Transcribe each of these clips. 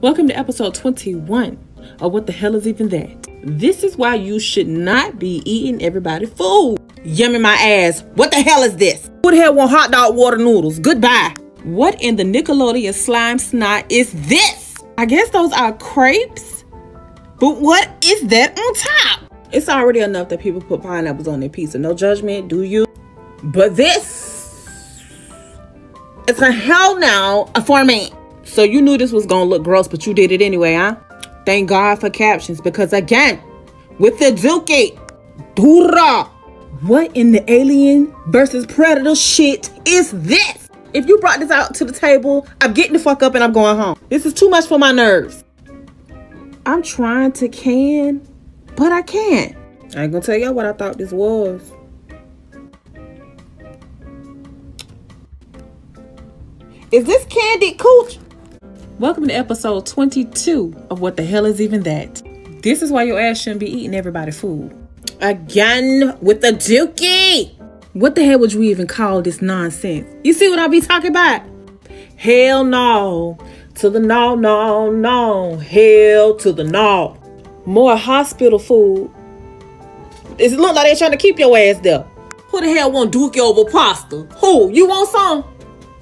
Welcome to episode 21 of What the Hell is Even That? This is why you should not be eating everybody food. Yummy my ass. What the hell is this? Who the hell want hot dog water noodles? Goodbye. What in the Nickelodeon slime snot is this? I guess those are crepes. But what is that on top? It's already enough that people put pineapples on their pizza. No judgment, do you? But this, it's a hell no for me. So you knew this was gonna look gross, but you did it anyway, huh? Thank God for captions because again, with the Dookie, Dura, what in the alien versus predator shit is this? If you brought this out to the table, I'm getting the fuck up and I'm going home. This is too much for my nerves. I'm trying to can, but I can't. I ain't gonna tell y'all what I thought this was. Is this candy cooch? Welcome to episode 22 of What the Hell is Even That? This is why your ass shouldn't be eating everybody food. Again with the dookie. What the hell would you even call this nonsense? You see what I be talking about? Hell no. To the no, no, no. Hell to the no. More hospital food. It look like they're trying to keep your ass there? Who the hell want dookie over pasta? Who? You want some?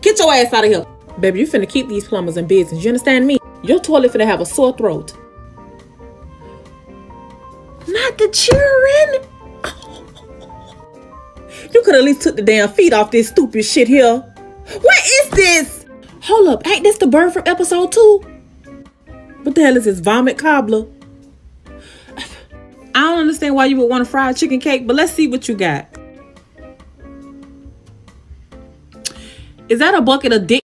Get your ass out of here. Baby, you finna keep these plumbers in business. You understand me? Your toilet finna have a sore throat. Not the children. You could at least took the damn feet off this stupid shit here. What is this? Hold up, ain't this the bird from episode two? What the hell is this vomit cobbler? I don't understand why you would want a fried chicken cake, but let's see what you got. Is that a bucket of dick?